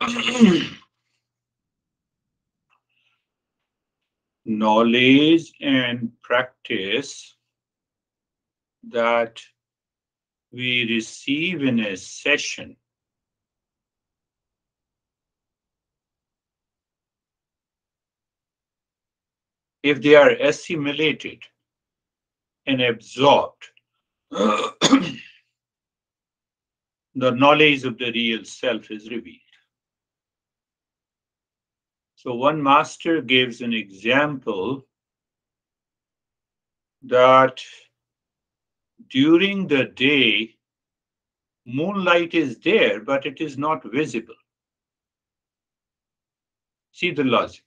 knowledge and practice that we receive in a session if they are assimilated and absorbed, the knowledge of the real self is revealed. So one master gives an example that during the day, moonlight is there, but it is not visible. See the logic.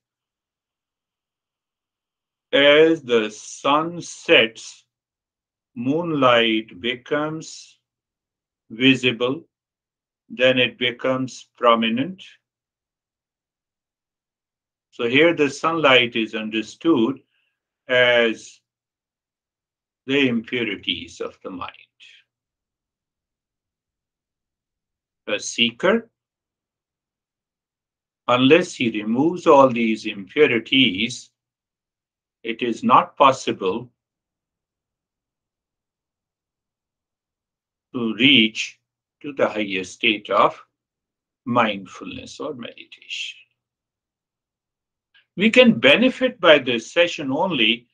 As the sun sets, moonlight becomes visible, then it becomes prominent, so here the sunlight is understood as the impurities of the mind. A seeker, unless he removes all these impurities, it is not possible to reach to the higher state of mindfulness or meditation. We can benefit by this session only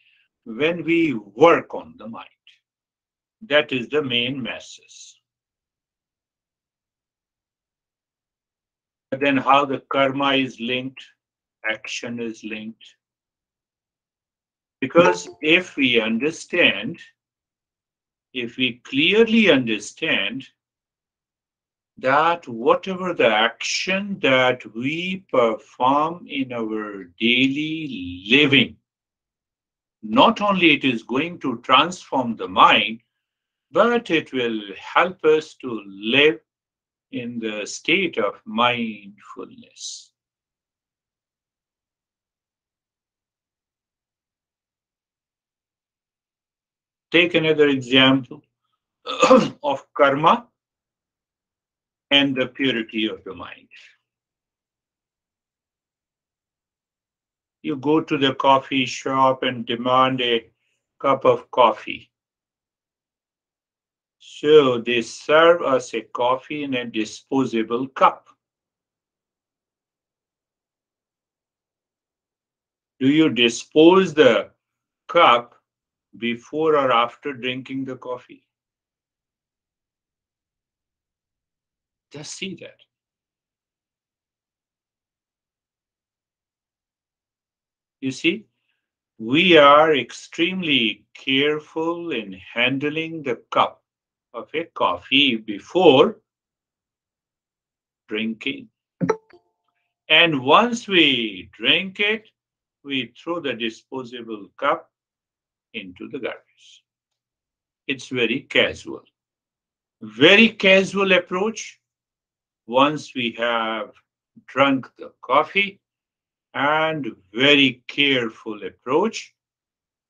when we work on the mind. That is the main message. But then how the karma is linked, action is linked. Because if we understand, if we clearly understand that whatever the action that we perform in our daily living, not only it is going to transform the mind, but it will help us to live in the state of mindfulness. Take another example of karma and the purity of the mind. You go to the coffee shop and demand a cup of coffee. So they serve us a coffee in a disposable cup. Do you dispose the cup before or after drinking the coffee? Just see that. You see, we are extremely careful in handling the cup of a coffee before drinking. And once we drink it, we throw the disposable cup into the garbage. It's very casual. Very casual approach once we have drunk the coffee and very careful approach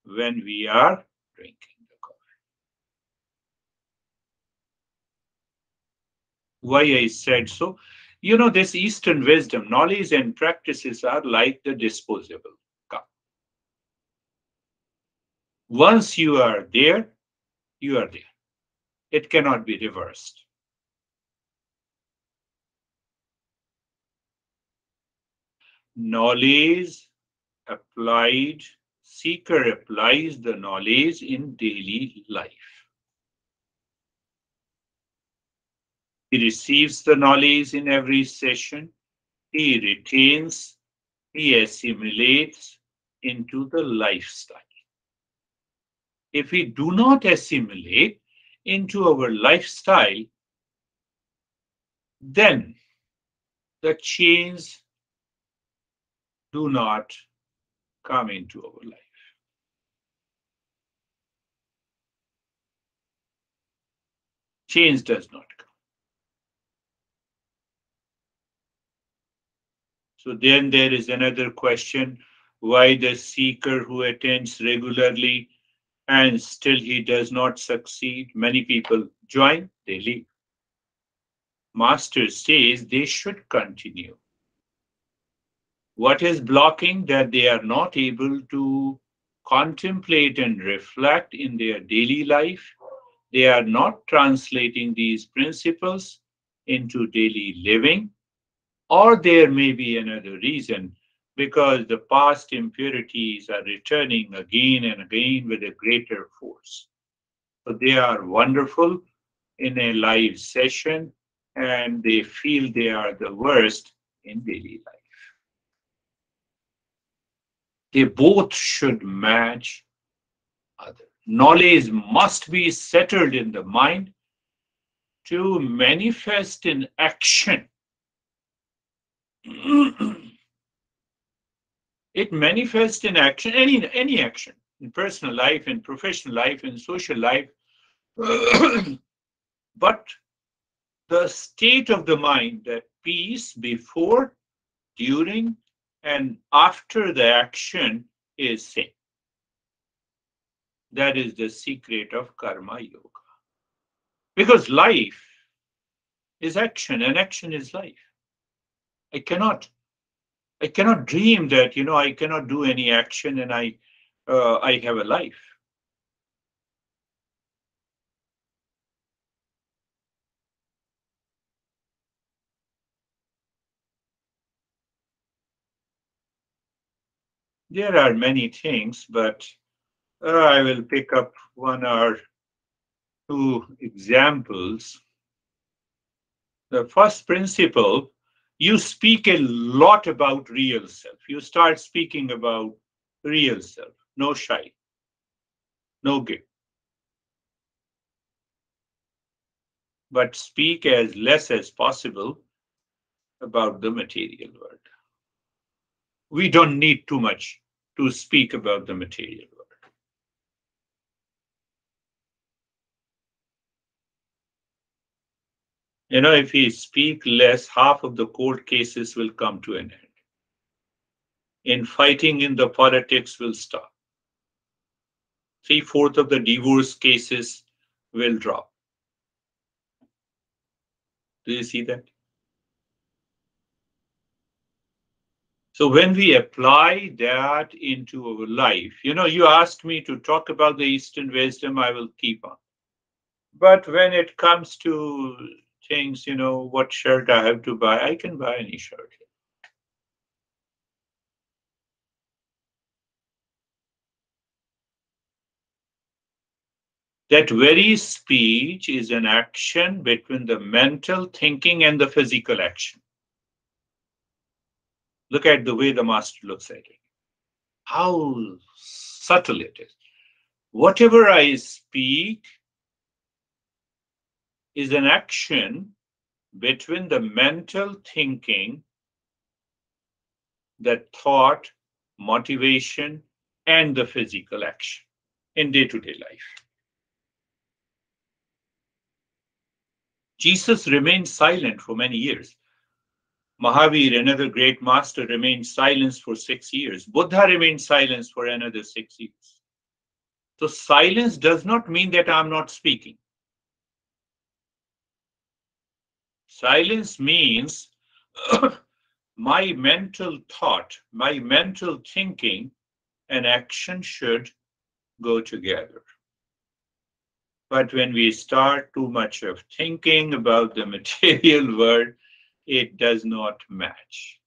when we are drinking the coffee. Why I said so? You know, this Eastern wisdom, knowledge and practices are like the disposable cup. Once you are there, you are there. It cannot be reversed. Knowledge applied, seeker applies the knowledge in daily life. He receives the knowledge in every session. He retains, he assimilates into the lifestyle. If we do not assimilate into our lifestyle, then the change do not come into our life. Change does not come. So then there is another question why the seeker who attends regularly and still he does not succeed? Many people join, they leave. master says they should continue. What is blocking that they are not able to contemplate and reflect in their daily life? They are not translating these principles into daily living, or there may be another reason because the past impurities are returning again and again with a greater force. So they are wonderful in a live session and they feel they are the worst in daily life. They both should match other. Knowledge must be settled in the mind to manifest in action. it manifests in action, any, any action, in personal life, in professional life, in social life. but the state of the mind, that peace before, during, and after the action is same. That is the secret of karma yoga. Because life is action and action is life. I cannot, I cannot dream that, you know, I cannot do any action and I, uh, I have a life. There are many things, but uh, I will pick up one or two examples. The first principle, you speak a lot about real self. You start speaking about real self, no shy, no guilt. But speak as less as possible about the material world. We don't need too much to speak about the material world. You know, if we speak less, half of the court cases will come to an end. In fighting in the politics will stop. Three fourths of the divorce cases will drop. Do you see that? So when we apply that into our life, you know, you asked me to talk about the Eastern wisdom, I will keep on. But when it comes to things, you know, what shirt I have to buy, I can buy any shirt. That very speech is an action between the mental thinking and the physical action. Look at the way the master looks at it. How subtle it is. Whatever I speak is an action between the mental thinking, the thought, motivation, and the physical action in day to day life. Jesus remained silent for many years. Mahavir, another great master, remained silent for six years. Buddha remained silent for another six years. So silence does not mean that I'm not speaking. Silence means my mental thought, my mental thinking and action should go together. But when we start too much of thinking about the material world, it does not match.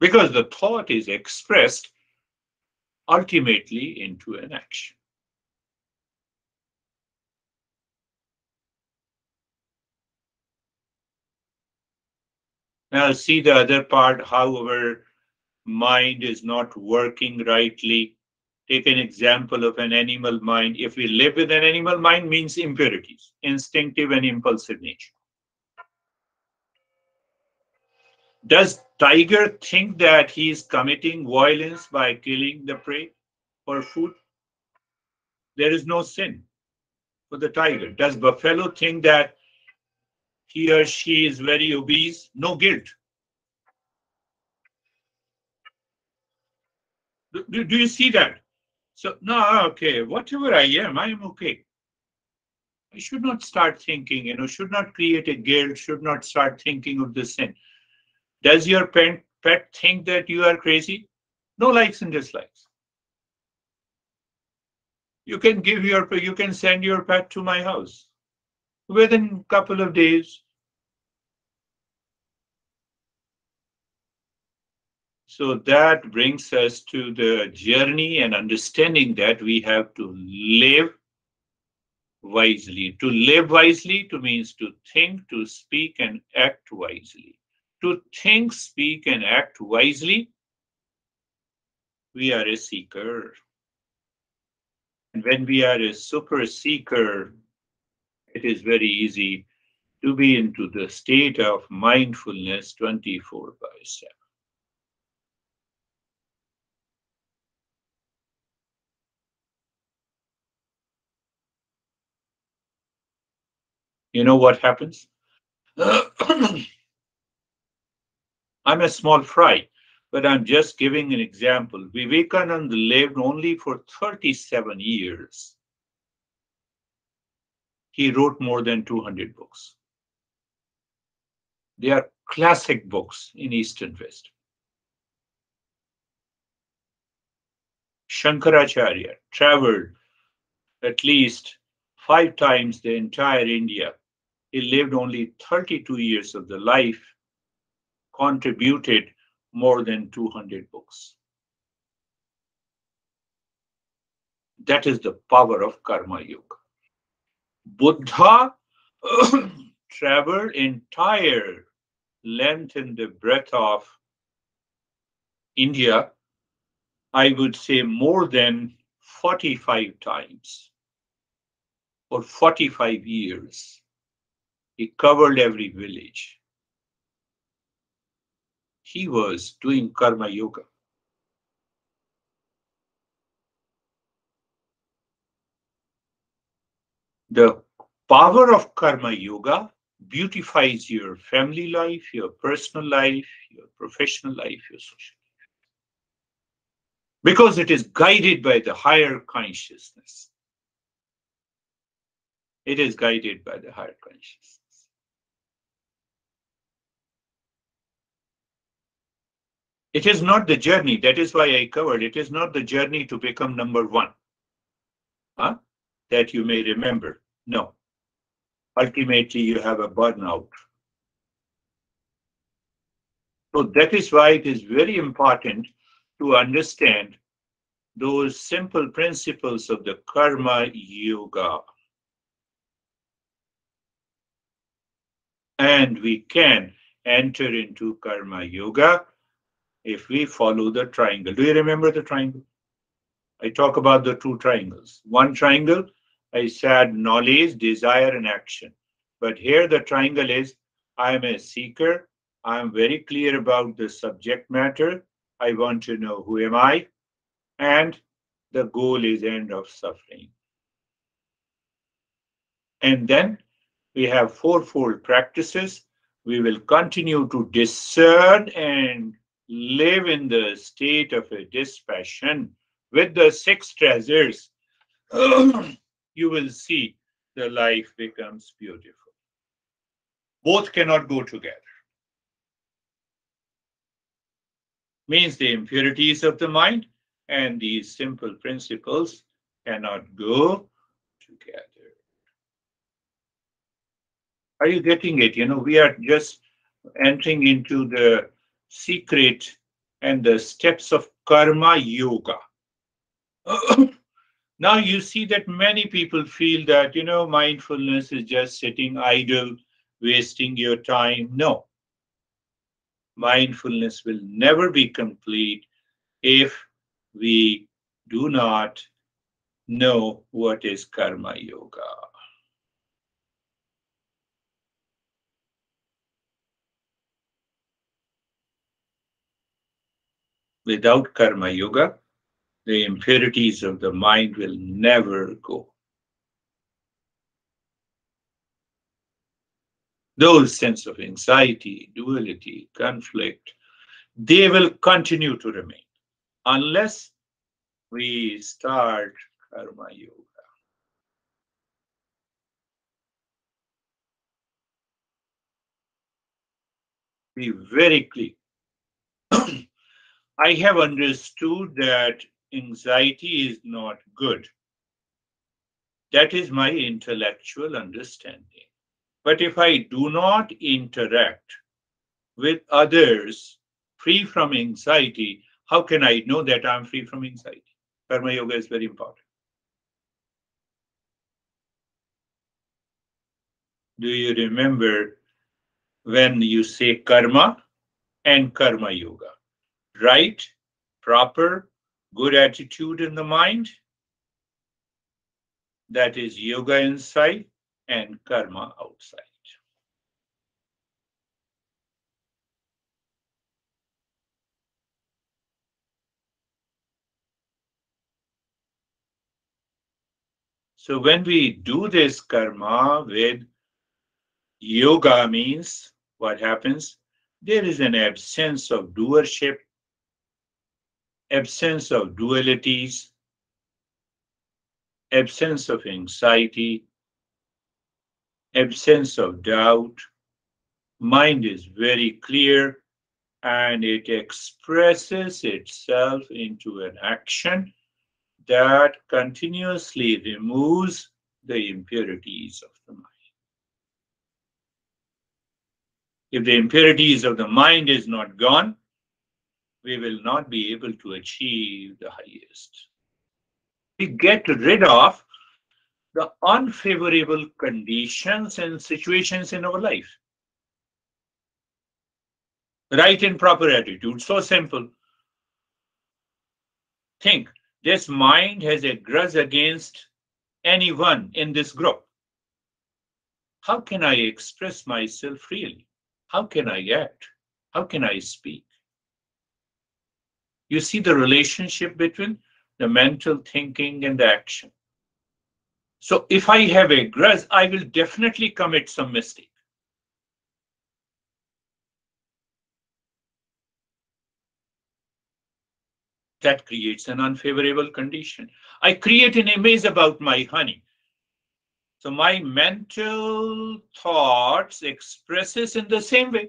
Because the thought is expressed ultimately into an action. Now see the other part, how our mind is not working rightly Take an example of an animal mind. If we live with an animal mind, means impurities, instinctive and impulsive nature. Does tiger think that he is committing violence by killing the prey for food? There is no sin for the tiger. Does buffalo think that he or she is very obese? No guilt. Do, do you see that? So, no, okay, whatever I am, I am okay. I should not start thinking, you know, should not create a guilt, should not start thinking of the sin. Does your pet, pet think that you are crazy? No likes and dislikes. You can give your, you can send your pet to my house within a couple of days. So that brings us to the journey and understanding that we have to live wisely. To live wisely to means to think, to speak, and act wisely. To think, speak, and act wisely, we are a seeker. And when we are a super seeker, it is very easy to be into the state of mindfulness 24 by 7. You know what happens? I'm a small fry, but I'm just giving an example. Vivekananda lived only for 37 years. He wrote more than 200 books. They are classic books in East and West. Shankaracharya traveled at least five times the entire India he lived only 32 years of the life, contributed more than 200 books. That is the power of Karma Yoga. Buddha traveled entire length and the breadth of India, I would say more than 45 times for 45 years. He covered every village. He was doing karma yoga. The power of karma yoga beautifies your family life, your personal life, your professional life, your social life. Because it is guided by the higher consciousness. It is guided by the higher consciousness. It is not the journey. That is why I covered. It is not the journey to become number one. Huh? That you may remember. No. Ultimately, you have a burnout. So that is why it is very important to understand those simple principles of the karma yoga. And we can enter into karma yoga if we follow the triangle. Do you remember the triangle? I talk about the two triangles. One triangle, I said knowledge, desire, and action. But here the triangle is I am a seeker. I am very clear about the subject matter. I want to know who am I? And the goal is end of suffering. And then we have fourfold practices. We will continue to discern and live in the state of a dispassion with the six treasures, you will see the life becomes beautiful. Both cannot go together. Means the impurities of the mind and these simple principles cannot go together. Are you getting it? You know, we are just entering into the secret and the steps of karma yoga. now you see that many people feel that, you know, mindfulness is just sitting idle, wasting your time. No. Mindfulness will never be complete if we do not know what is karma yoga. Without karma yoga, the impurities of the mind will never go. Those sense of anxiety, duality, conflict, they will continue to remain unless we start Karma Yoga. Be very clear. I have understood that anxiety is not good. That is my intellectual understanding. But if I do not interact with others free from anxiety, how can I know that I'm free from anxiety? Karma Yoga is very important. Do you remember when you say karma and karma yoga? Right, proper, good attitude in the mind, that is yoga inside and karma outside. So when we do this karma with yoga means what happens? There is an absence of doership, absence of dualities, absence of anxiety, absence of doubt. Mind is very clear and it expresses itself into an action that continuously removes the impurities of the mind. If the impurities of the mind is not gone, we will not be able to achieve the highest we get rid of the unfavorable conditions and situations in our life. Right and proper attitude, so simple. Think, this mind has a grudge against anyone in this group. How can I express myself freely? How can I act? How can I speak? You see the relationship between the mental thinking and the action. So if I have a grudge, I will definitely commit some mistake. That creates an unfavorable condition. I create an image about my honey. So my mental thoughts expresses in the same way.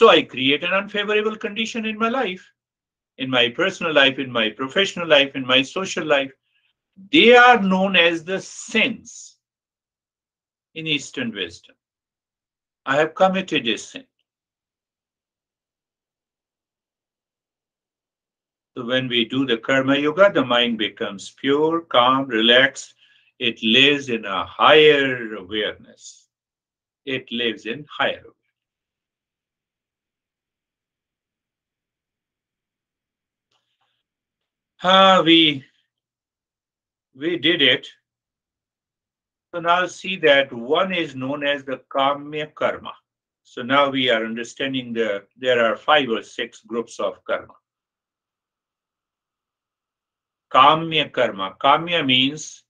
So I create an unfavorable condition in my life in my personal life, in my professional life, in my social life, they are known as the sins in Eastern wisdom. I have committed a sin. So when we do the karma yoga, the mind becomes pure, calm, relaxed. It lives in a higher awareness. It lives in higher awareness. Uh, we we did it. So now see that one is known as the Kamya Karma. So now we are understanding the there are five or six groups of karma. Kamya Karma. Kamya means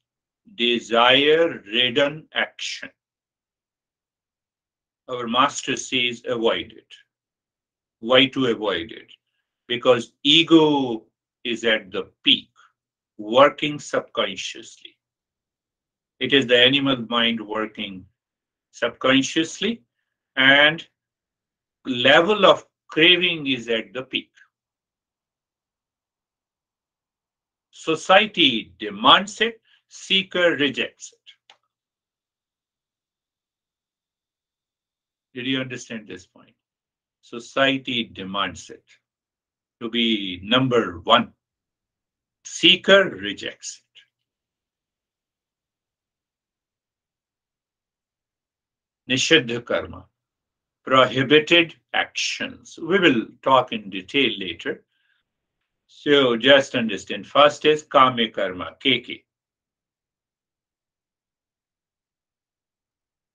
desire ridden action. Our master says avoid it. Why to avoid it? Because ego is at the peak, working subconsciously. It is the animal mind working subconsciously and level of craving is at the peak. Society demands it, seeker rejects it. Did you understand this point? Society demands it to be number one. Seeker rejects it. Nishiddha karma, prohibited actions. We will talk in detail later. So just understand. First is kamya karma, KK.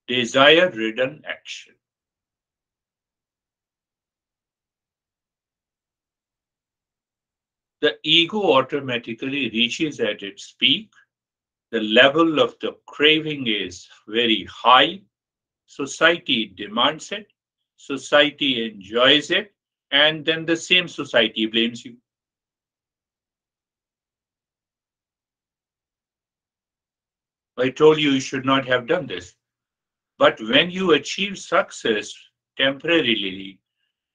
Desire ridden action. the ego automatically reaches at its peak. The level of the craving is very high. Society demands it, society enjoys it, and then the same society blames you. I told you you should not have done this. But when you achieve success temporarily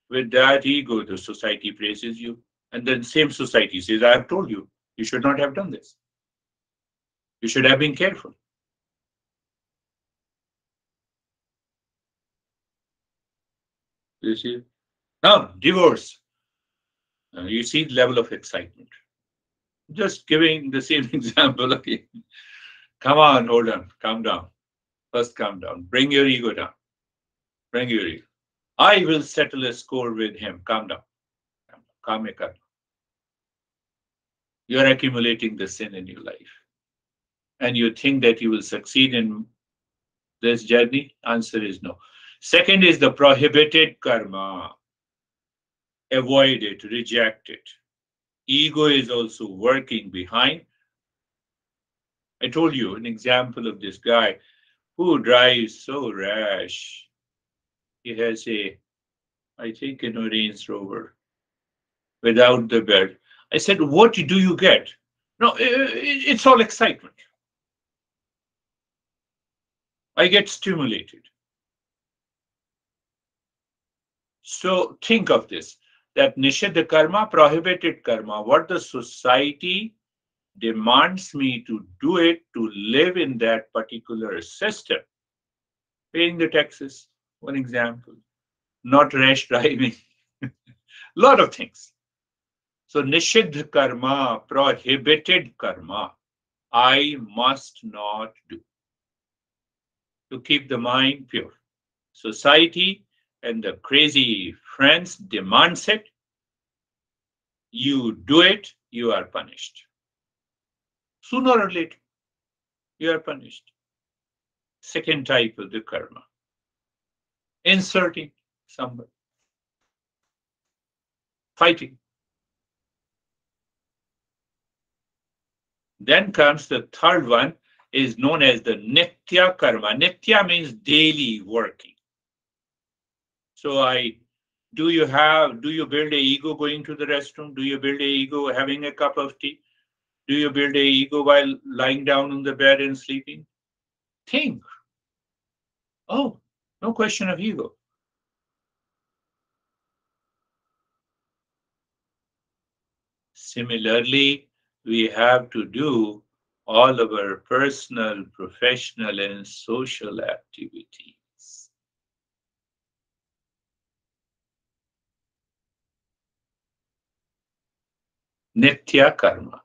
with that ego, the society praises you. And then same society says, I have told you, you should not have done this. You should have been careful. You see? Now, divorce. Uh, you see the level of excitement. Just giving the same example again. Come on, hold on, calm down. First, calm down. Bring your ego down. Bring your ego. I will settle a score with him. Calm down. Down. You're accumulating the sin in your life. And you think that you will succeed in this journey? Answer is no. Second is the prohibited karma. Avoid it, reject it. Ego is also working behind. I told you an example of this guy who drives so rash. He has a, I think, an Range Rover without the belt. I said, What do you get? No, it's all excitement. I get stimulated. So think of this that Nishidha karma, prohibited karma, what the society demands me to do it to live in that particular system. Paying the taxes, one example, not rash driving, a lot of things. So Nishidha karma, prohibited karma, I must not do to keep the mind pure. Society and the crazy friends demands it, you do it, you are punished. Sooner or later, you are punished. Second type of the karma. Inserting somebody. Fighting. Then comes the third one is known as the Nitya karma. Nitya means daily working. So I, do you have, do you build a ego going to the restroom? Do you build a ego having a cup of tea? Do you build a ego while lying down on the bed and sleeping? Think. Oh, no question of ego. Similarly, we have to do all of our personal, professional, and social activities. Nitya karma.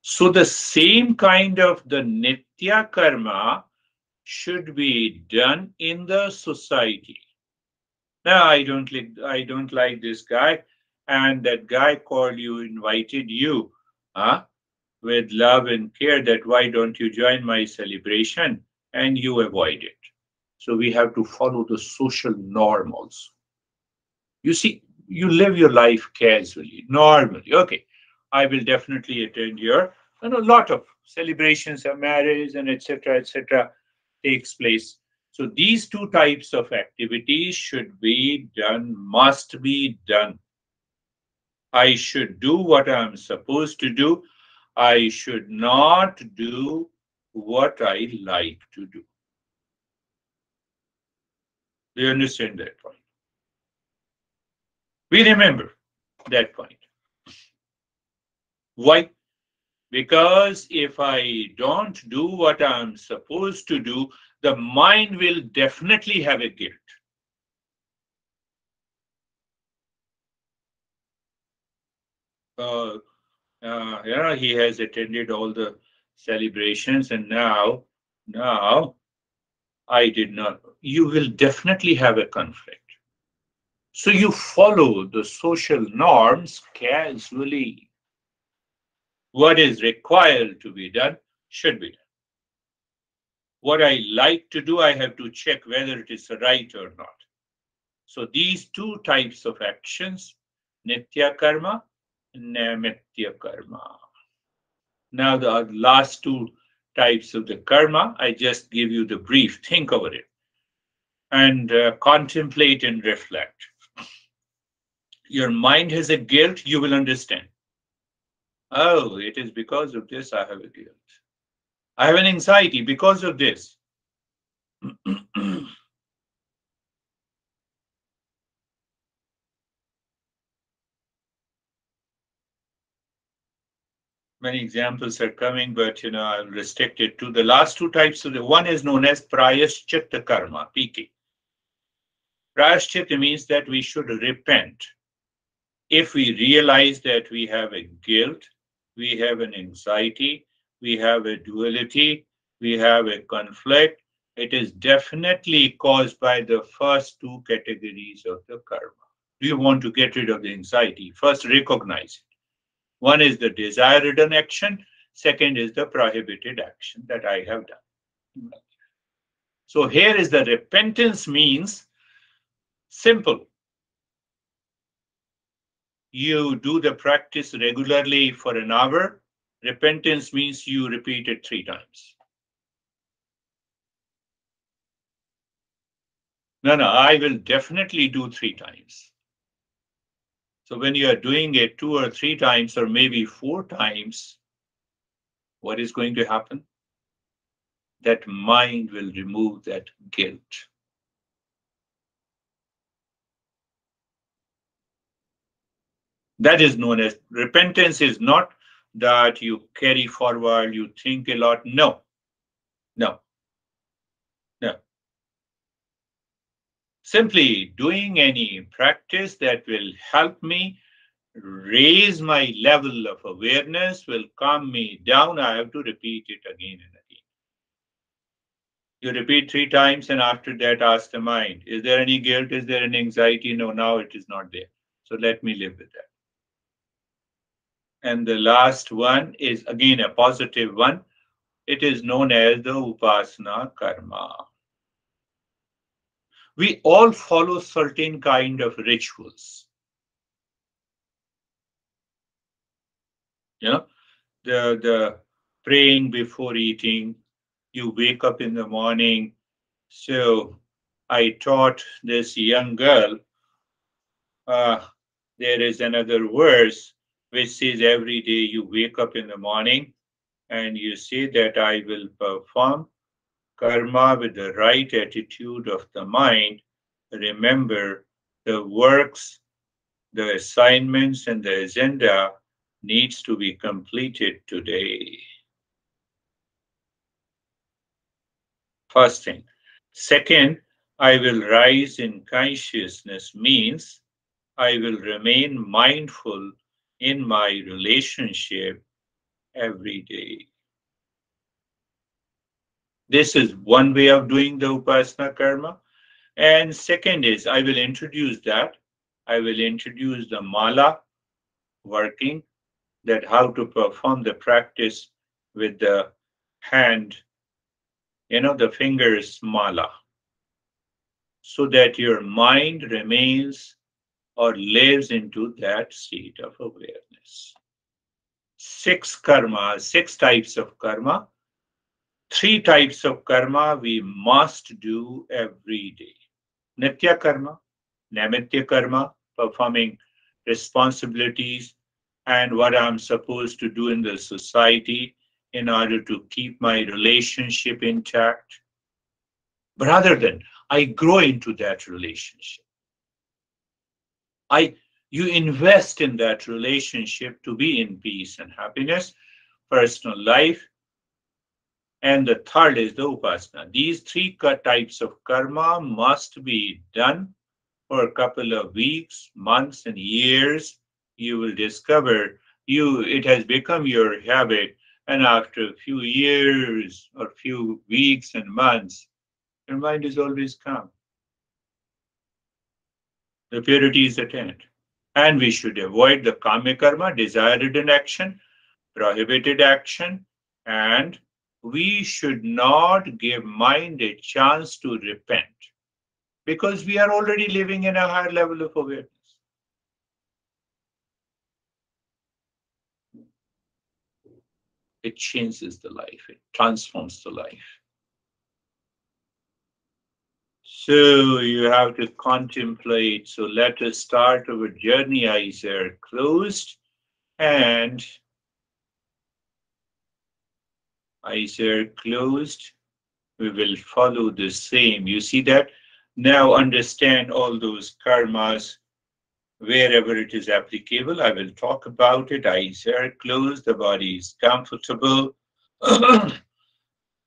So the same kind of the Nitya karma should be done in the society. Now I don't like I don't like this guy, and that guy called you, invited you, huh, with love and care that why don't you join my celebration, and you avoid it. So we have to follow the social norm also. You see, you live your life casually, normally. Okay, I will definitely attend your, and a lot of celebrations of marriage and etc. etc. takes place. So these two types of activities should be done, must be done. I should do what I'm supposed to do. I should not do what I like to do. Do you understand that point? We remember that point. Why? Because if I don't do what I'm supposed to do, the mind will definitely have a guilt. Uh, uh, yeah, he has attended all the celebrations, and now, now, I did not. You will definitely have a conflict. So you follow the social norms casually. What is required to be done should be done. What I like to do, I have to check whether it is right or not. So these two types of actions, nitya karma naimitya karma. Now the last two types of the karma, I just give you the brief, think over it and uh, contemplate and reflect your mind has a guilt, you will understand. Oh, it is because of this I have a guilt. I have an anxiety because of this. Many examples are coming, but you know, I'll restrict it to the last two types of the one is known as prayaschitta karma, PT. Prayaschitta means that we should repent. If we realize that we have a guilt, we have an anxiety, we have a duality, we have a conflict, it is definitely caused by the first two categories of the karma. Do you want to get rid of the anxiety? First, recognize it. One is the desired action, second is the prohibited action that I have done. So here is the repentance means simple. You do the practice regularly for an hour. Repentance means you repeat it three times. No, no, I will definitely do three times. So when you are doing it two or three times or maybe four times, what is going to happen? That mind will remove that guilt. That is known as repentance is not that you carry forward, you think a lot. No, no. Simply doing any practice that will help me raise my level of awareness, will calm me down. I have to repeat it again and again. You repeat three times, and after that, ask the mind Is there any guilt? Is there any anxiety? No, now it is not there. So let me live with that. And the last one is again a positive one. It is known as the Upasana Karma. We all follow certain kind of rituals. You know, the, the praying before eating, you wake up in the morning. So I taught this young girl, uh, there is another verse which says every day you wake up in the morning and you say that I will perform karma with the right attitude of the mind. Remember, the works, the assignments, and the agenda needs to be completed today. First thing. Second, I will rise in consciousness means I will remain mindful in my relationship every day. This is one way of doing the Upasana karma. And second is, I will introduce that. I will introduce the mala working, that how to perform the practice with the hand, you know, the fingers mala, so that your mind remains or lives into that state of awareness. Six karma, six types of karma. Three types of karma we must do every day. Nitya karma, Namitya karma, performing responsibilities and what I'm supposed to do in the society in order to keep my relationship intact. But other than I grow into that relationship. I you invest in that relationship to be in peace and happiness, personal life. And the third is the upasana. These three types of karma must be done for a couple of weeks, months, and years. You will discover you it has become your habit, and after a few years or few weeks and months, your mind is always calm the purity is attained. And we should avoid the kamya karma, desired in action, prohibited action, and we should not give mind a chance to repent because we are already living in a higher level of awareness. It changes the life, it transforms the life. So you have to contemplate. So let us start our journey. Eyes are closed and eyes are closed. We will follow the same. You see that? Now understand all those karmas wherever it is applicable. I will talk about it. Eyes are closed, the body is comfortable.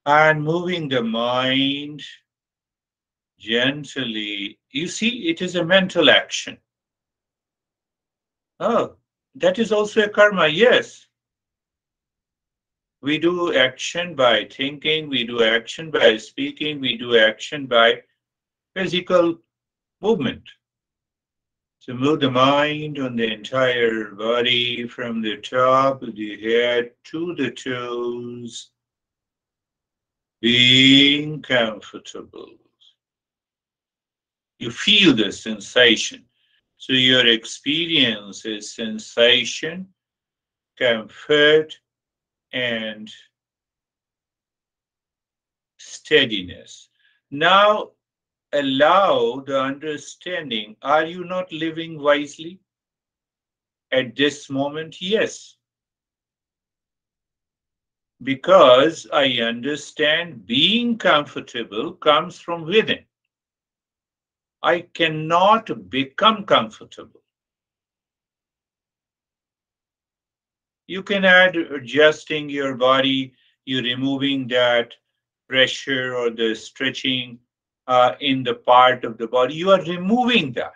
and moving the mind gently. You see, it is a mental action. Oh, that is also a karma, yes. We do action by thinking, we do action by speaking, we do action by physical movement. To move the mind on the entire body from the top of the head to the toes, being comfortable. You feel the sensation. So your experience is sensation, comfort, and steadiness. Now allow the understanding are you not living wisely at this moment? Yes. Because I understand being comfortable comes from within. I cannot become comfortable. You can add adjusting your body, You're removing that pressure or the stretching uh, in the part of the body. You are removing that.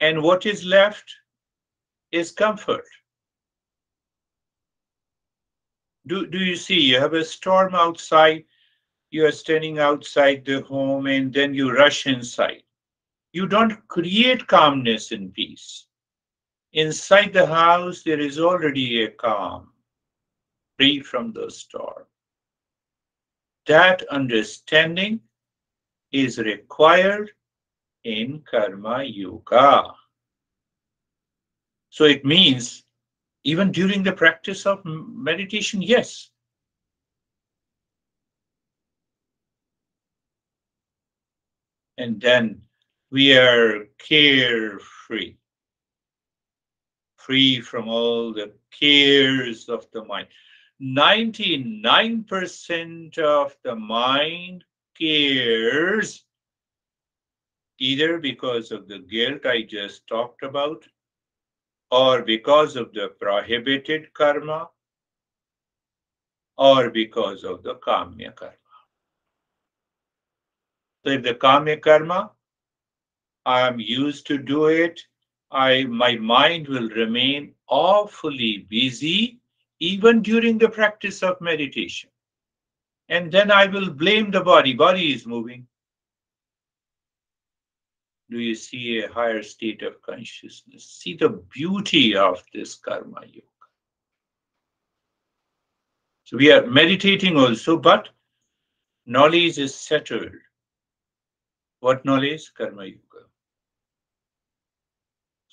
And what is left is comfort. Do, do you see? You have a storm outside. You are standing outside the home and then you rush inside. You don't create calmness and peace. Inside the house, there is already a calm, free from the storm. That understanding is required in Karma Yoga. So it means even during the practice of meditation, yes. And then we are carefree, free from all the cares of the mind. 99% of the mind cares either because of the guilt I just talked about or because of the prohibited karma or because of the kamya karma. So if the kamya karma, I am used to do it, I my mind will remain awfully busy even during the practice of meditation and then I will blame the body. Body is moving. Do you see a higher state of consciousness? See the beauty of this karma yoga. So we are meditating also, but knowledge is settled. What knowledge? Karma yoga.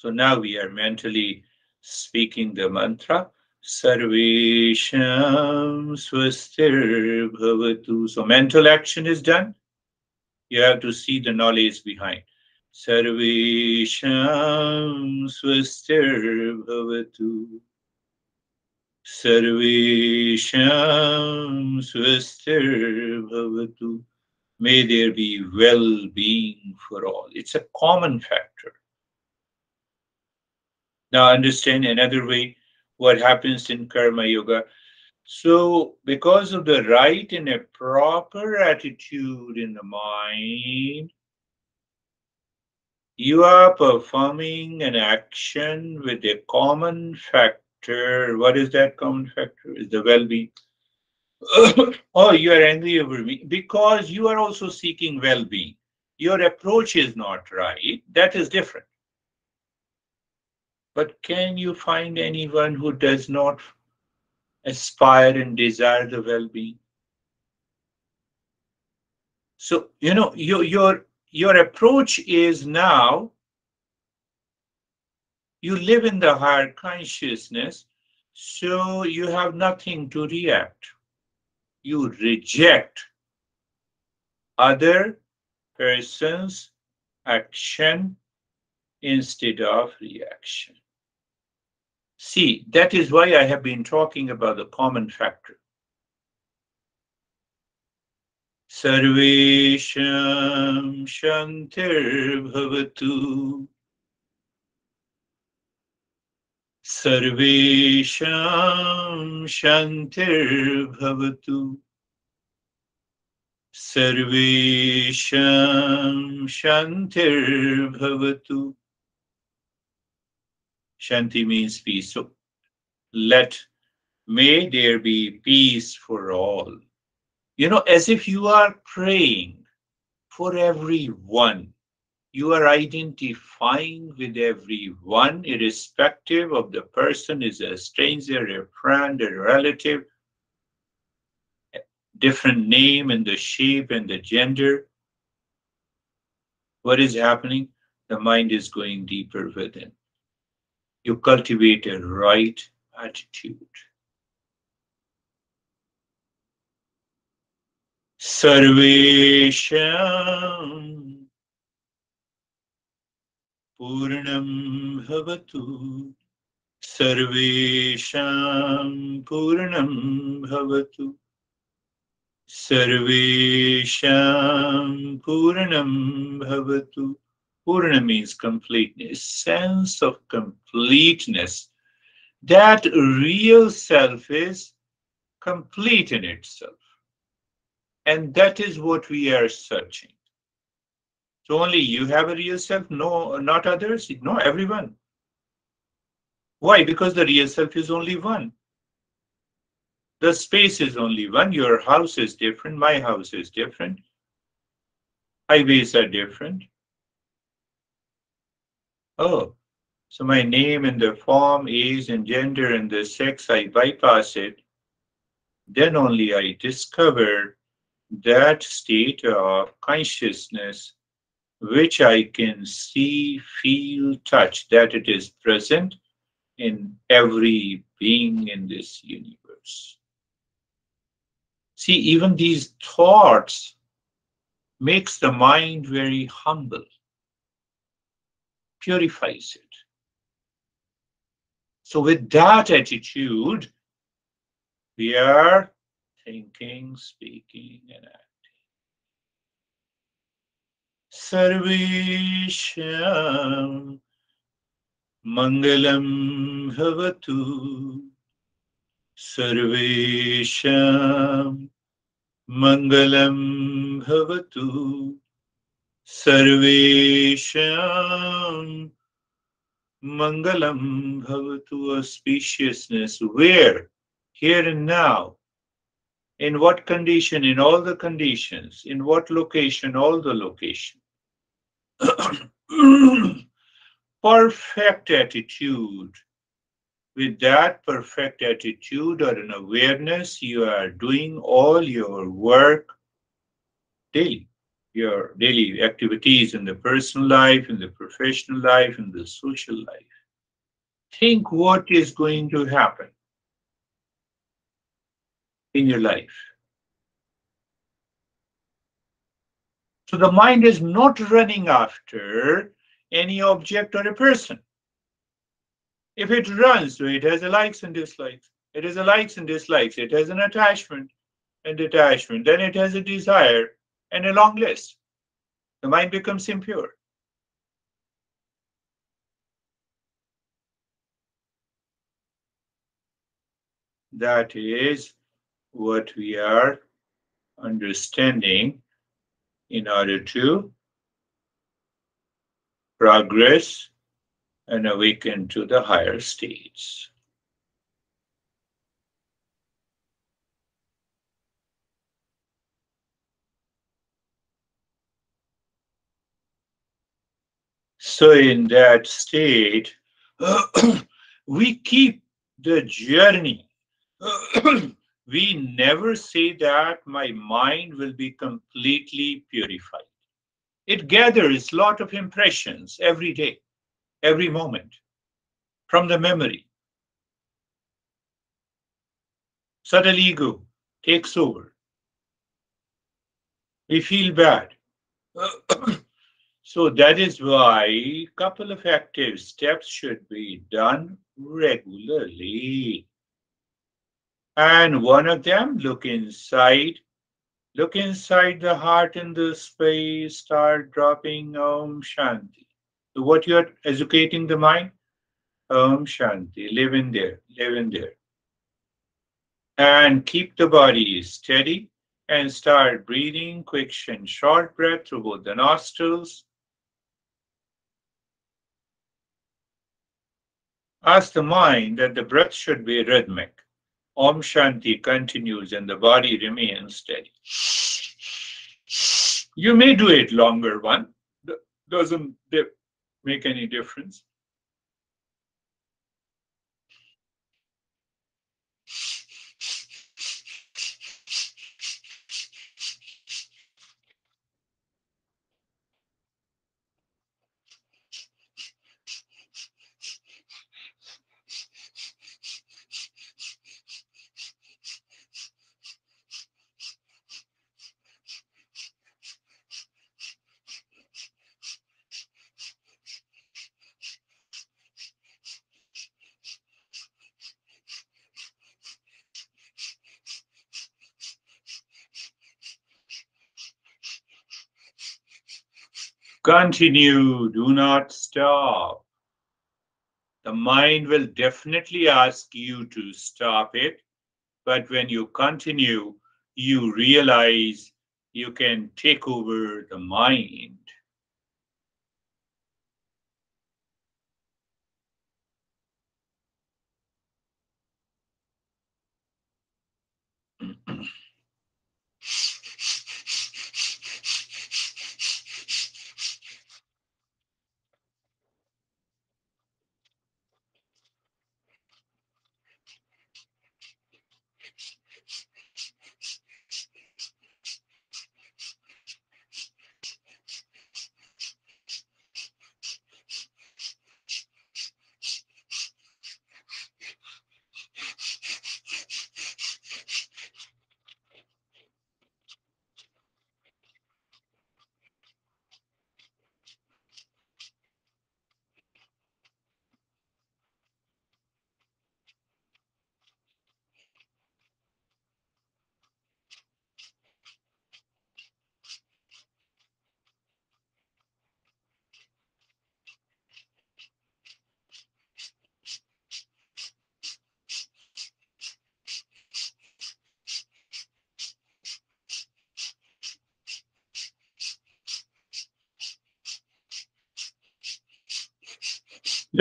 So now we are mentally speaking the mantra Sarvesham swastir bhavatu. So mental action is done. You have to see the knowledge behind. Sarvesham swastir bhavatu. Sarvesham swastir bhavatu. May there be well-being for all. It's a common factor. Now understand another way what happens in karma yoga. So, because of the right and a proper attitude in the mind, you are performing an action with a common factor. What is that common factor? Is the well being. oh, you are angry over me because you are also seeking well being. Your approach is not right. That is different. But can you find anyone who does not aspire and desire the well-being? So, you know, your, your, your approach is now you live in the higher consciousness, so you have nothing to react. You reject other person's action instead of reaction. See, that is why I have been talking about the common factor. Sarvesham Shantir Bhavatu Sarvesham Shantir Bhavatu Sarvesham Shantir Bhavatu Shanti means peace. So let, may there be peace for all. You know, as if you are praying for everyone. You are identifying with everyone, irrespective of the person is a stranger, a friend, a relative, different name and the shape and the gender. What is happening? The mind is going deeper within you cultivate a right attitude. Sarvesham Purnam Bhavatu. Sarvesham Purnam Bhavatu. Sarvesham Purnam Bhavatu Purna means completeness, sense of completeness. That real self is complete in itself. And that is what we are searching. So only you have a real self, no, not others, no, everyone. Why? Because the real self is only one. The space is only one. Your house is different. My house is different. Highways are different. Oh, so my name and the form, age and gender and the sex, I bypass it. Then only I discover that state of consciousness which I can see, feel, touch, that it is present in every being in this universe. See, even these thoughts makes the mind very humble purifies it. So with that attitude, we are thinking, speaking, and acting. Sarvesham Mangalam Bhavatu Sarvesham Mangalam Bhavatu Sarvesham Mangalam Bhavatu auspiciousness. Where? Here and now. In what condition? In all the conditions. In what location? All the location. perfect attitude. With that perfect attitude or an awareness, you are doing all your work daily your daily activities in the personal life, in the professional life, in the social life. Think what is going to happen in your life. So the mind is not running after any object or a person. If it runs, so it has a likes and dislikes. It has a likes and dislikes. It has an attachment and detachment. Then it has a desire and a long list. The mind becomes impure. That is what we are understanding in order to progress and awaken to the higher states. So in that state, we keep the journey. we never say that my mind will be completely purified. It gathers a lot of impressions every day, every moment from the memory. Subtle ego takes over. We feel bad. So that is why a couple of active steps should be done regularly. And one of them, look inside Look inside the heart in the space, start dropping Om Shanti. So what you're educating the mind? Om Shanti. Live in there, live in there. And keep the body steady and start breathing quick and short breath through both the nostrils. Ask the mind that the breath should be rhythmic. Om Shanti continues and the body remains steady. You may do it longer one, doesn't make any difference. Continue, do not stop. The mind will definitely ask you to stop it, but when you continue, you realize you can take over the mind.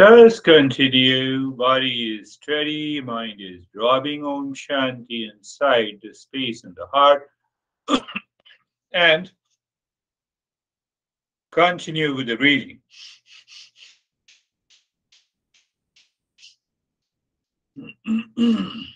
Just continue. Body is steady, mind is dropping Om Shanti inside the space in the heart. and continue with the breathing. Hmm.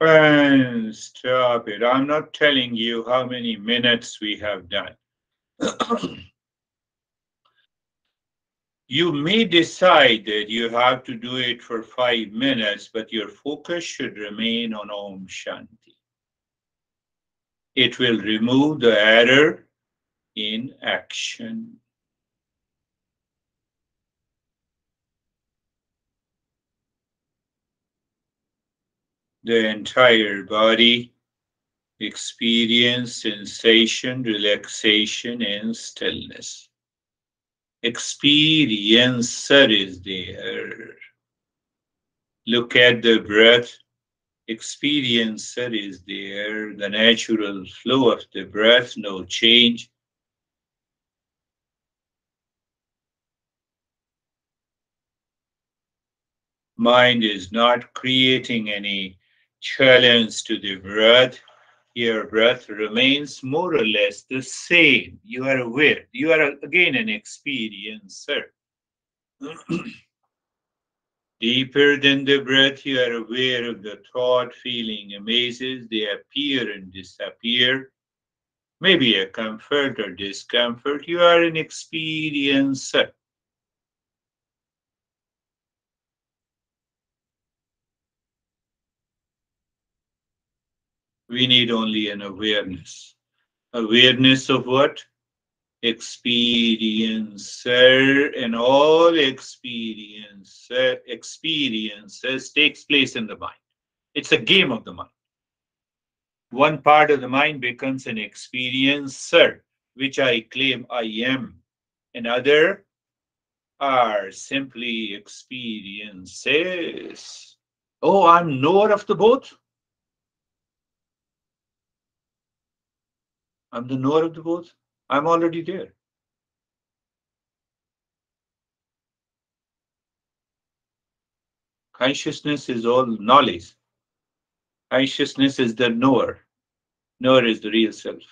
And stop it. I'm not telling you how many minutes we have done. you may decide that you have to do it for five minutes, but your focus should remain on Om Shanti. It will remove the error in action. The entire body experience sensation, relaxation, and stillness. Experiencer is there. Look at the breath. Experiencer is there. The natural flow of the breath, no change. Mind is not creating any challenge to the breath your breath remains more or less the same. You are aware. You are again an experiencer. Deeper than the breath, you are aware of the thought, feeling, amazes. They appear and disappear. Maybe a comfort or discomfort. You are an experiencer. We need only an awareness. Awareness of what? Experiencer and all experience experiences takes place in the mind. It's a game of the mind. One part of the mind becomes an experiencer, which I claim I am. Another are simply experiences. Oh, I'm knower of the both. I'm the knower of the both. I'm already there. Consciousness is all knowledge. Consciousness is the knower. Knower is the real self,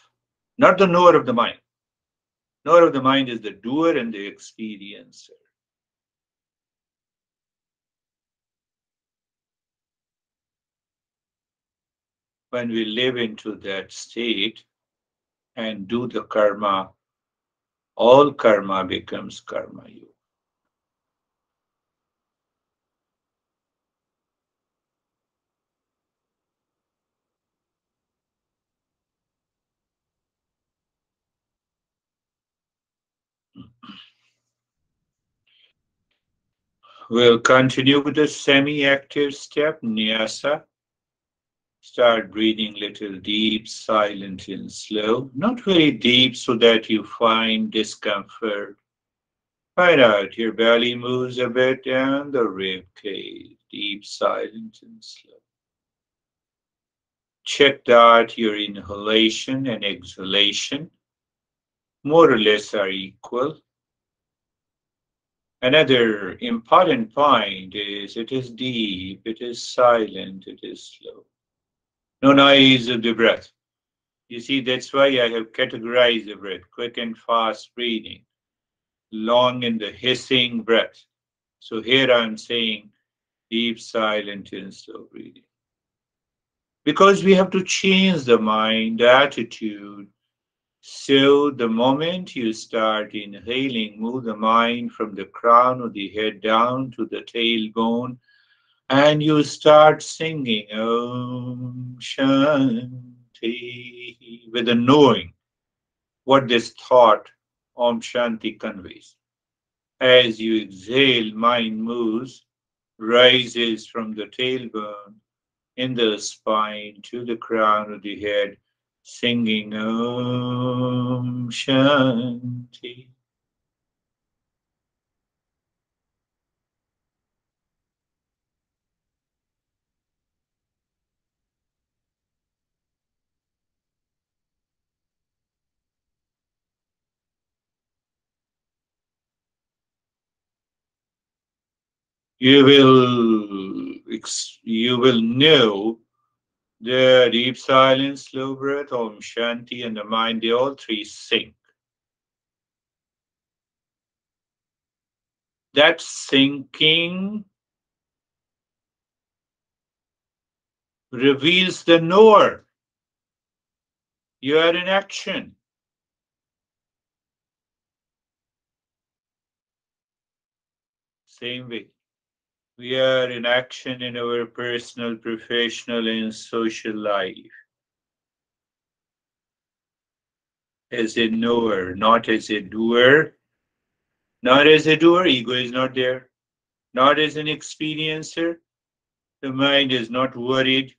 not the knower of the mind. Knower of the mind is the doer and the experiencer. When we live into that state, and do the karma, all karma becomes karma yoga. We'll continue with the semi-active step, Nyasa. Start breathing little deep, silent and slow. Not very deep so that you find discomfort. Find out your belly moves a bit and the rib cage. Deep, silent and slow. Check that your inhalation and exhalation more or less are equal. Another important point is it is deep, it is silent, it is slow no noise of the breath. You see, that's why I have categorized the breath quick and fast breathing, long in the hissing breath. So here I'm saying deep, silent, and slow breathing. Because we have to change the mind, the attitude. So the moment you start inhaling, move the mind from the crown of the head down to the tailbone and you start singing Om Shanti with a knowing what this thought Om Shanti conveys. As you exhale, mind moves, rises from the tailbone in the spine to the crown of the head, singing Om Shanti. You will you will know the deep silence, slow breath, Om Shanti, and the mind, they all three sync. That sinking reveals the knower. You are in action. Same way. We are in action in our personal, professional, and social life. As a knower, not as a doer. Not as a doer, ego is not there. Not as an experiencer. The mind is not worried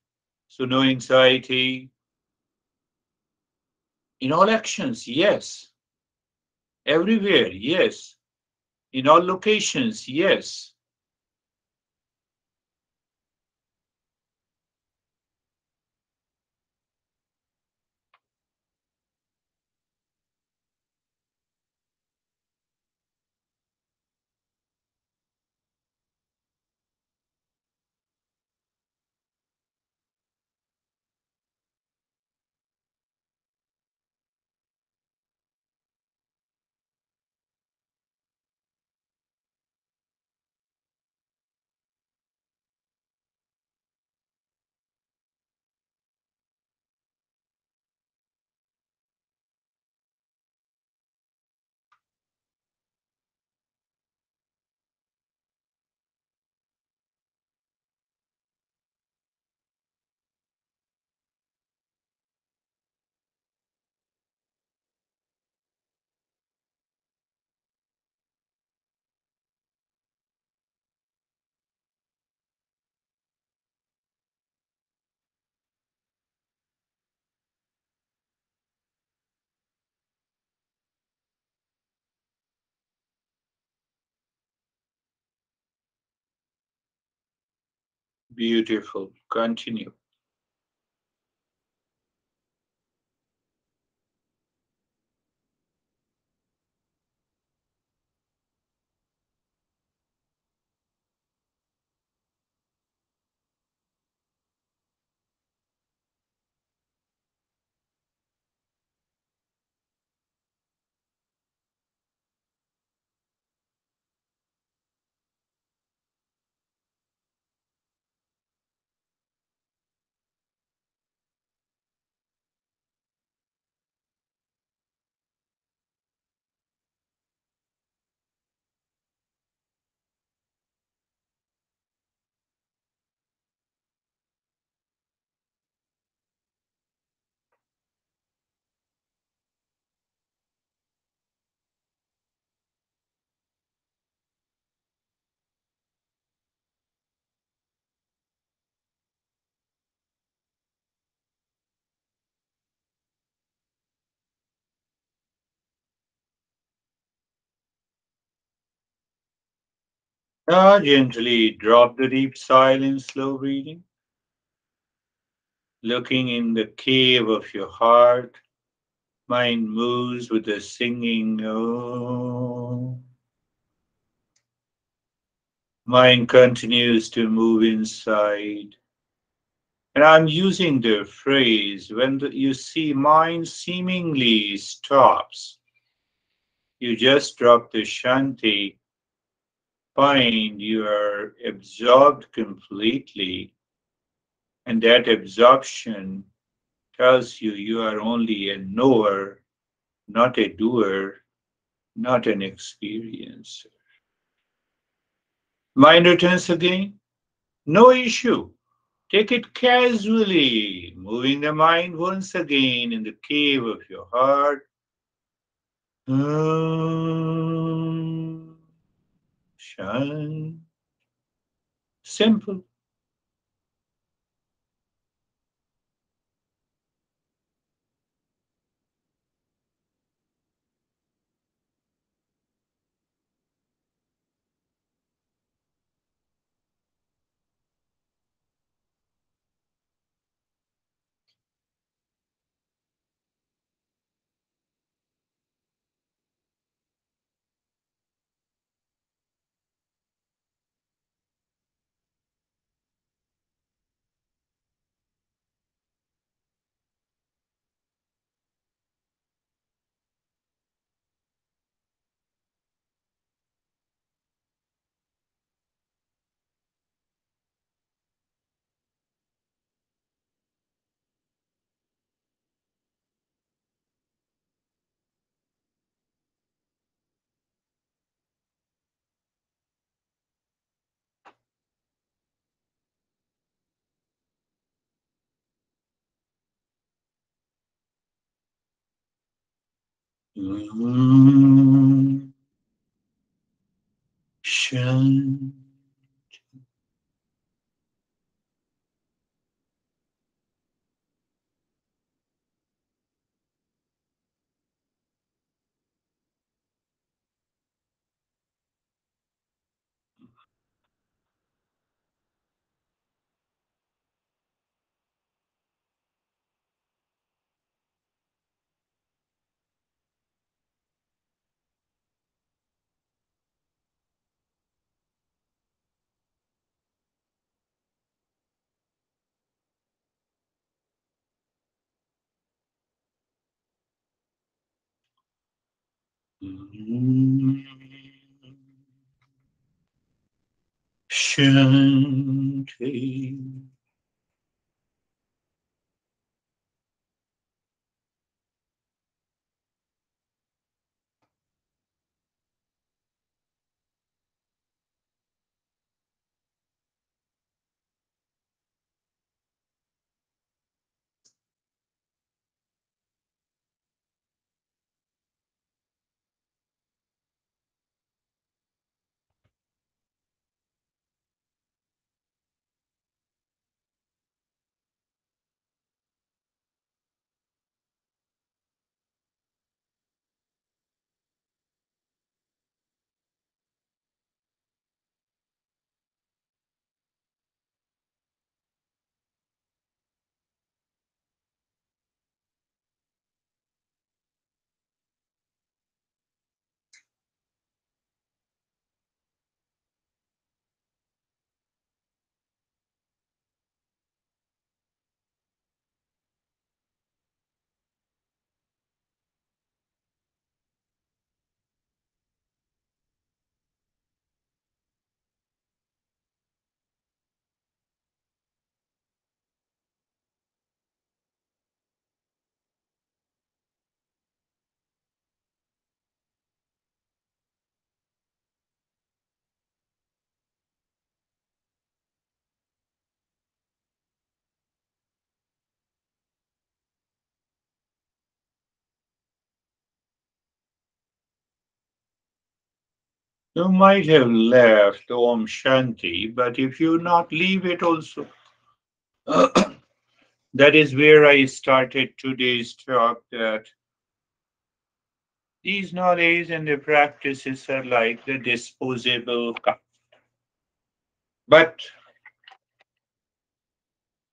So, no anxiety. In all actions, yes. Everywhere, yes. In all locations, yes. Beautiful. Continue. Now gently drop the deep silence, slow breathing. Looking in the cave of your heart, mind moves with the singing. Oh. Mind continues to move inside. And I'm using the phrase when the, you see mind seemingly stops, you just drop the shanti find you are absorbed completely, and that absorption tells you you are only a knower, not a doer, not an experiencer. Mind returns again, no issue. Take it casually, moving the mind once again in the cave of your heart. Um, shine. Simple. Mm. Shanti. You might have left Om Shanti, but if you not leave it also, that is where I started today's talk that these knowledge and the practices are like the disposable cup. But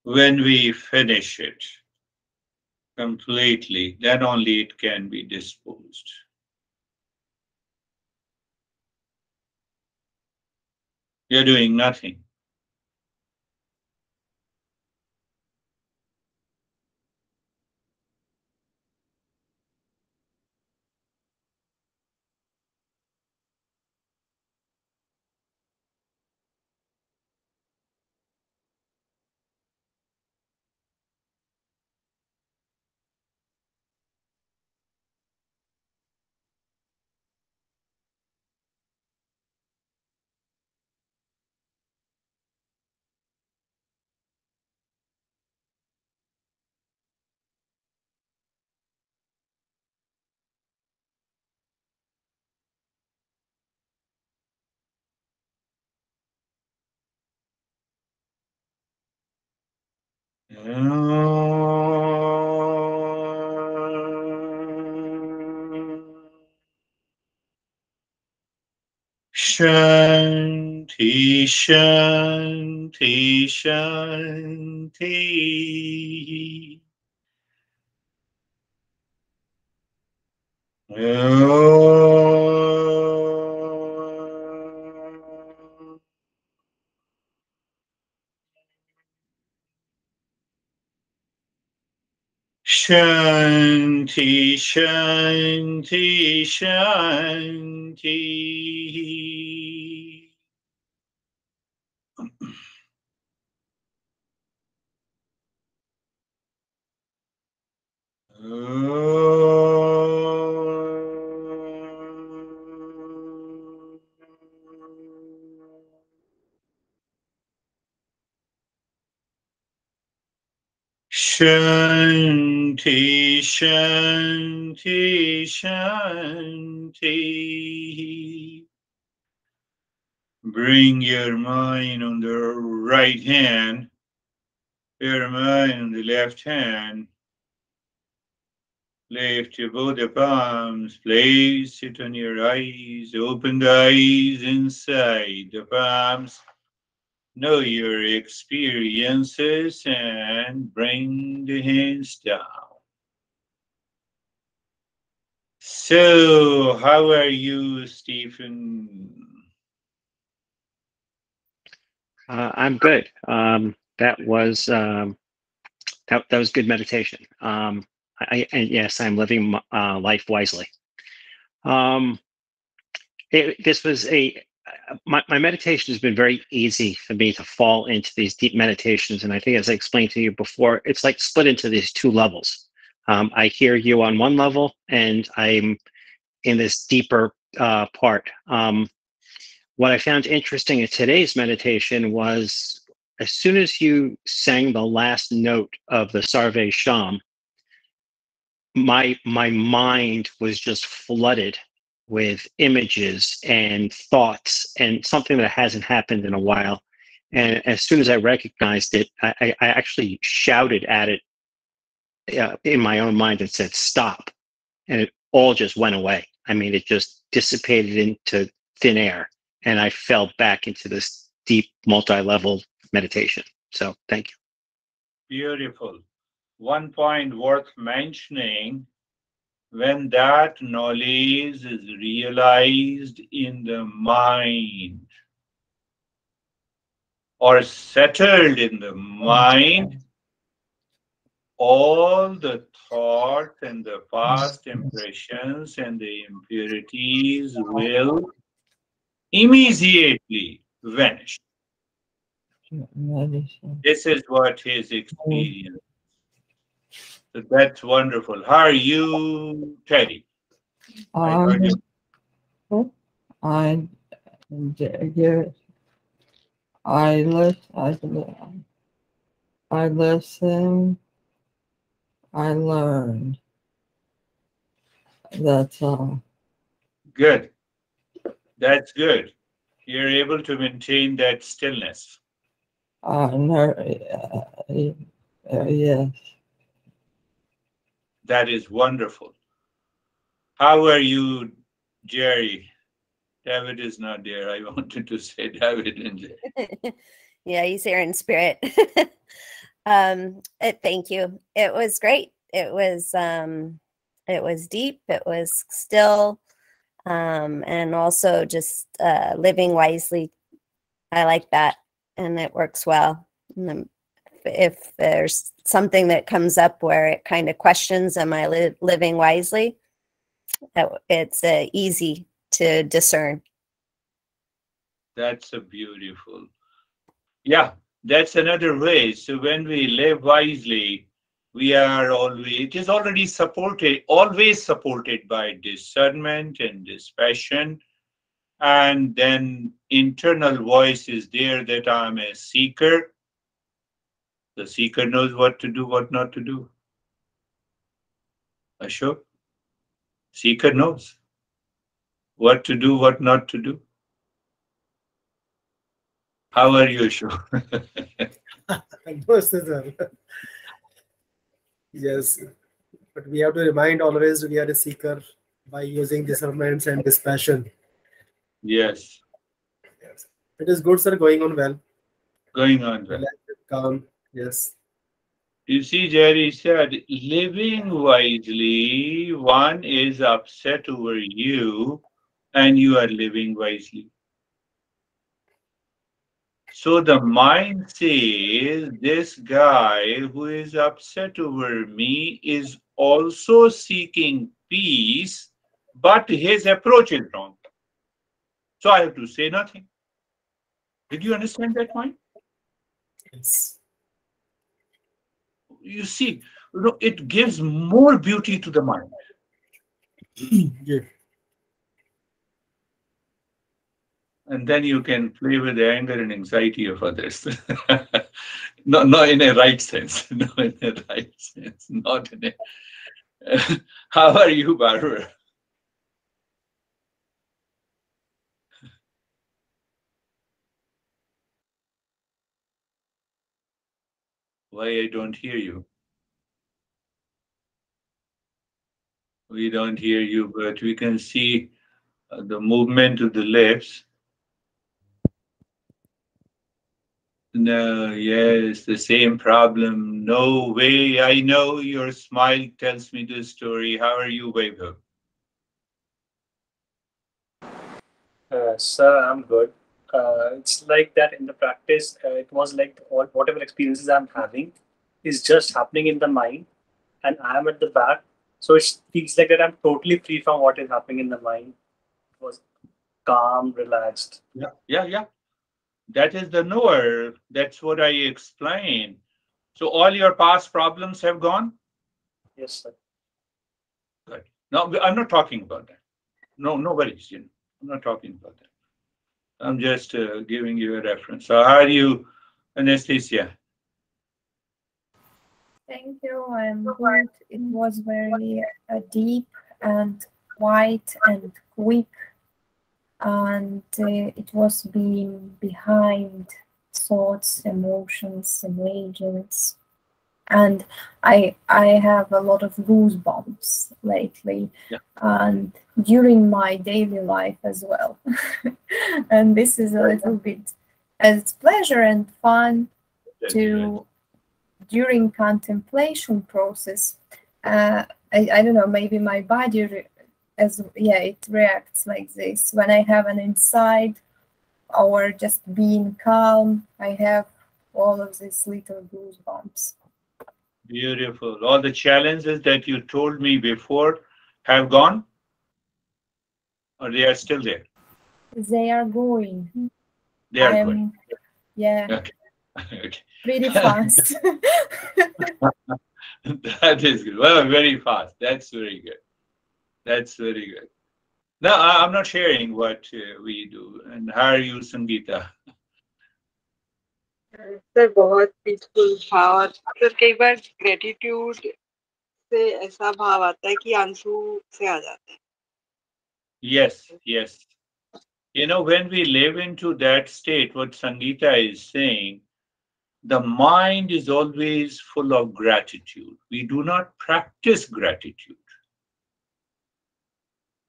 when we finish it completely, then only it can be disposed. You're doing nothing. Shanti, Shanti, Shanti. Oh. Shanti, Shanti, Shanti. Oh. Shanti, Shanti, Shanti. Bring your mind on the right hand, your mind on the left hand. Lift your both the palms, place it on your eyes, open the eyes inside the palms know your experiences and bring the hands down. So, how are you, Stephen? Uh, I'm good. Um, that was um, that, that was good meditation. Um, I, I, yes, I'm living uh, life wisely. Um, it, this was a my, my meditation has been very easy for me to fall into these deep meditations. And I think, as I explained to you before, it's like split into these two levels. Um, I hear you on one level, and I'm in this deeper uh, part. Um, what I found interesting in today's meditation was as soon as you sang the last note of the Sarvesham, my my mind was just flooded with images and thoughts and something that hasn't happened in a while. And as soon as I recognized it, I, I actually shouted at it uh, in my own mind and said, stop. And it all just went away. I mean, it just dissipated into thin air. And I fell back into this deep multi level meditation. So thank you. Beautiful. One point worth mentioning when that knowledge is realized in the mind or settled in the mind, all the thoughts and the past impressions and the impurities will immediately vanish. This is what his experience that's wonderful. How are you, Teddy? Um, I, yeah, I listen, I, I listen, I learn. That's all. Good. That's good. You're able to maintain that stillness. Uh, no, uh, uh, yes. That is wonderful. How are you, Jerry? David is not there. I wanted to say David and Jerry. yeah, he's here in spirit. um, it, thank you. It was great. It was um, it was deep. It was still, um, and also just uh, living wisely. I like that, and it works well. And if there's something that comes up where it kind of questions, am I li living wisely? It's uh, easy to discern. That's a beautiful. Yeah, that's another way. So when we live wisely, we are always, it is already supported, always supported by discernment and dispassion. And then internal voice is there that I'm a seeker the seeker knows what to do, what not to do. Ashok? Seeker knows what to do, what not to do. How are you, Ashok? yes, but we have to remind always we are a seeker by using discernment and dispassion. Yes. Yes. It is good, sir, going on well. Going on well. Calm. Yes. You see, Jerry said, living wisely, one is upset over you, and you are living wisely. So the mind says, this guy who is upset over me is also seeking peace, but his approach is wrong. So I have to say nothing. Did you understand that point? Yes you see, you know, it gives more beauty to the mind. yeah. And then you can play with the anger and anxiety of others. no, not in a right sense. No, in a right sense. Not in a. how are you, Barbara? Why I don't hear you? We don't hear you, but we can see uh, the movement of the lips. No, yes, the same problem. No way. I know your smile tells me the story. How are you, Vaibhav? Uh, sir, I'm good it's like that in the practice uh, it was like all, whatever experiences i'm having is just happening in the mind and i am at the back So it feels like that I'm totally free from what is happening in the mind. It was calm, relaxed. Yeah, yeah, yeah. That is the knower. That's what I explained. So all your past problems have gone? Yes, sir. Good. No, I'm not talking about that. No, nobody's, you know, I'm not talking about that. I'm just uh, giving you a reference. So how are you, Anastasia? Thank you. I'm. It was very uh, deep and quiet and quick, and uh, it was being behind thoughts, emotions, imagines, and I I have a lot of goosebumps lately, Yeah. and during my daily life as well. and this is a little bit as pleasure and fun to during contemplation process uh, I, I don't know maybe my body re- as yeah it reacts like this when i have an insight or just being calm i have all of these little goosebumps Beautiful. All the challenges that you told me before have gone? Or they are still there? they are going They are I'm- going. yeah Okay. okay. pretty fast that is good. Well, very fast. That's very good. That's very good. Now, I- I'm not sharing what uh, we do. And how are you, Sangeeta? Sir बहुत peaceful था और sir कई बार gratitude से ऐसा भाव आता है कि आंसू से आ जाते हैं Yes, yes. You know, when we live into that state, what Sangeeta is saying, the mind is always full of gratitude. We do not practice gratitude.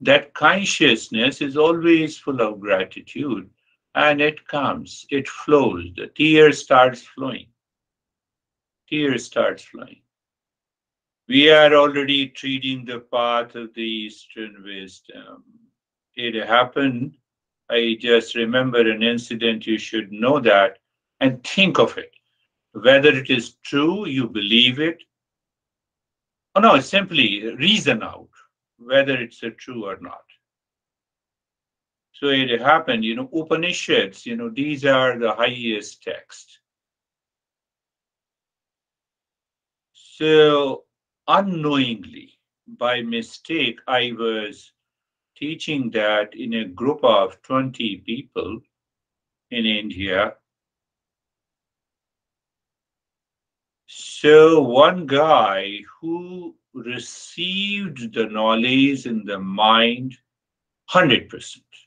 That consciousness is always full of gratitude and it comes, it flows, the tear starts flowing. Tear starts flowing. We are already treating the path of the Eastern wisdom. It happened. I just remember an incident. You should know that and think of it. Whether it is true, you believe it. Oh, no, simply reason out whether it's a true or not. So it happened, you know, Upanishads, you know, these are the highest text. So unknowingly, by mistake, I was teaching that in a group of 20 people in India. So one guy who received the knowledge in the mind 100%.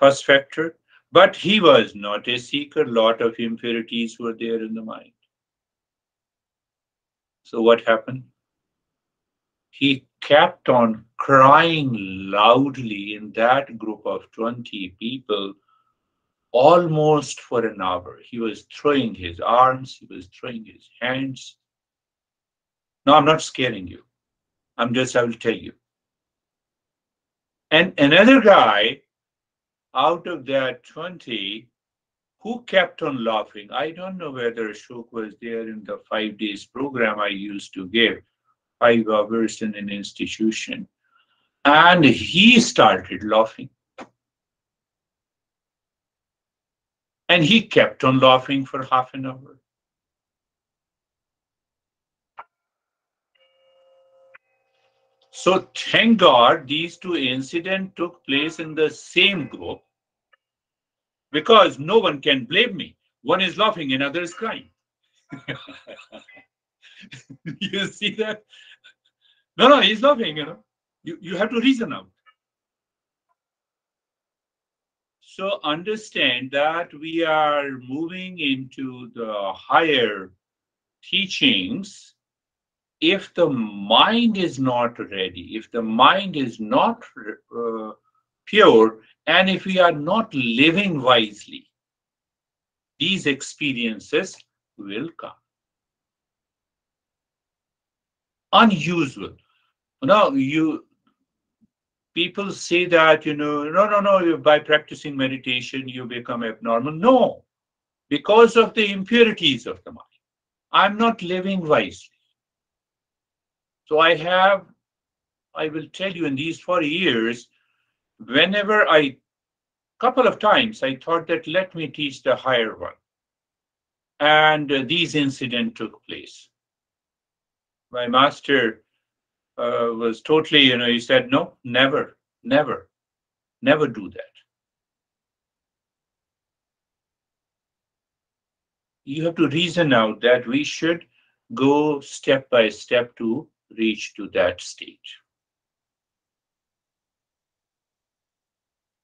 First factor, but he was not a seeker. Lot of impurities were there in the mind. So what happened? He kept on crying loudly in that group of 20 people almost for an hour. He was throwing his arms, he was throwing his hands. No, I'm not scaring you. I'm just, I will tell you. And another guy out of that 20 who kept on laughing. I don't know whether Ashok was there in the five days program I used to give, five hours in an institution. And he started laughing. And he kept on laughing for half an hour. So thank God these two incidents took place in the same group because no one can blame me. One is laughing, another is crying. you see that? No, no, he's laughing, you know. You, you have to reason out. So understand that we are moving into the higher teachings if the mind is not ready, if the mind is not uh, pure, and if we are not living wisely, these experiences will come. Unusual. Now, you people say that, you know, no, no, no, by practicing meditation, you become abnormal. No, because of the impurities of the mind. I'm not living wisely. So I have, I will tell you in these four years, whenever I, couple of times, I thought that let me teach the higher one. And uh, these incident took place. My master uh, was totally, you know, he said, no, never, never, never do that. You have to reason out that we should go step by step to reach to that state.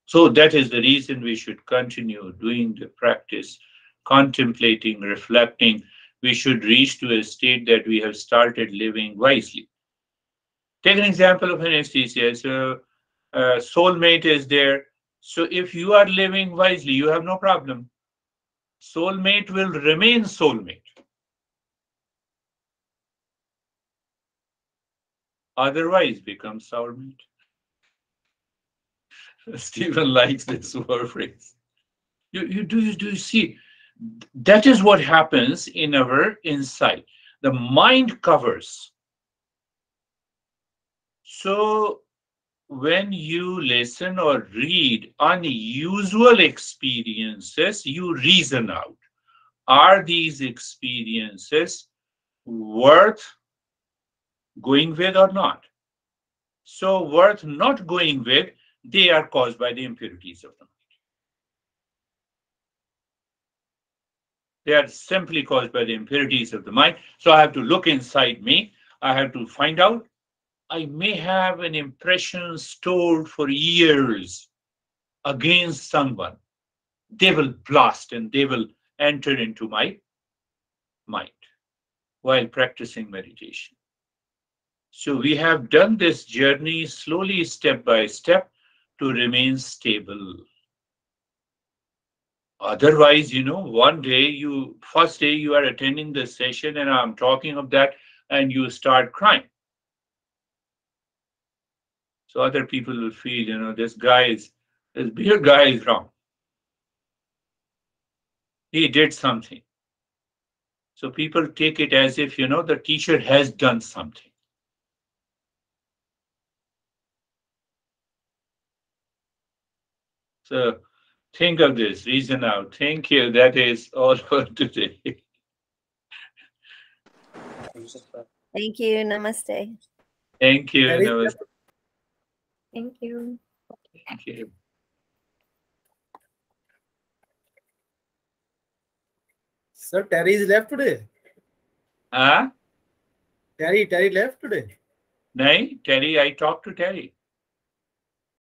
So that is the reason we should continue doing the practice, contemplating, reflecting. We should reach to a state that we have started living wisely. Take an example of Anastasia. So, soulmate is there. So if you are living wisely, you have no problem. Soulmate will remain soulmate. Otherwise, become sourmate. Stephen likes this word phrase. You, you do you do you see that is what happens in our insight. The mind covers. So when you listen or read unusual experiences, you reason out. Are these experiences worth going with or not? So worth not going with, they are caused by the impurities of the mind. They are simply caused by the impurities of the mind. So I have to look inside me. I have to find out. I may have an impression stored for years against someone. They will blast and they will enter into my mind while practicing meditation. So we have done this journey slowly, step by step, to remain stable. Otherwise, you know, one day you, first day you are attending the session and I'm talking of that and you start crying. So other people will feel, you know, this guy is, this beer guy is wrong. He did something. So people take it as if, you know, the teacher has done something. So think of this, reason out. Thank you. That is all for today. Thank you. Namaste. Thank you. Namaste. Thank you. Thank you. Sir, Terry is left today. Huh? Terry, Terry left today. Nay, Terry, I talked to Terry.